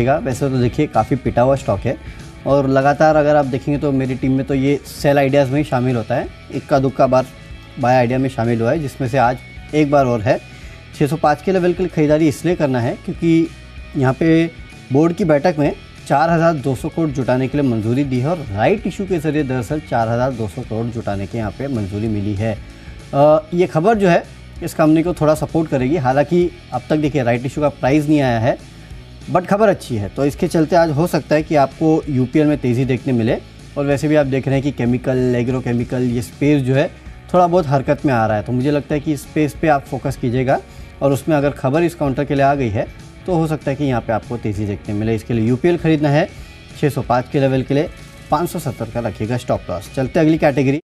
रखेगा वैसे तो देखिए काफ़ी पिटा हुआ स्टॉक है। और लगातार अगर आप देखेंगे तो मेरी टीम में तो ये सेल आइडियाज़ में ही शामिल होता है। इक्का दुक्का बार बाय आइडिया में शामिल हुआ है जिसमें से आज एक बार और है। 605 के लेवल के लिए खरीदारी इसलिए करना है क्योंकि यहाँ पे बोर्ड की बैठक में 4,200 करोड़ जुटाने के लिए मंजूरी दी है और राइट इशू के ज़रिए दरअसल 4,200 करोड़ जुटाने के यहाँ पे मंजूरी मिली है। आ, ये खबर जो है इस कंपनी को थोड़ा सपोर्ट करेगी। हालाँकि अब तक देखिए राइट इशू का प्राइस नहीं आया है। बट खबर अच्छी है। तो इसके चलते आज हो सकता है कि आपको यूपीएल में तेज़ी देखने मिले और वैसे भी आप देख रहे हैं कि केमिकल एग्रो केमिकल ये स्पेस जो है थोड़ा बहुत हरकत में आ रहा है। तो मुझे लगता है कि स्पेस पे आप फोकस कीजिएगा और उसमें अगर खबर इस काउंटर के लिए आ गई है तो हो सकता है कि यहाँ पे आपको तेज़ी देखने मिले। इसके लिए यूपीएल खरीदना है 605 के लेवल के लिए 570 का रखिएगा स्टॉप लॉस चलते अगली कैटेगरी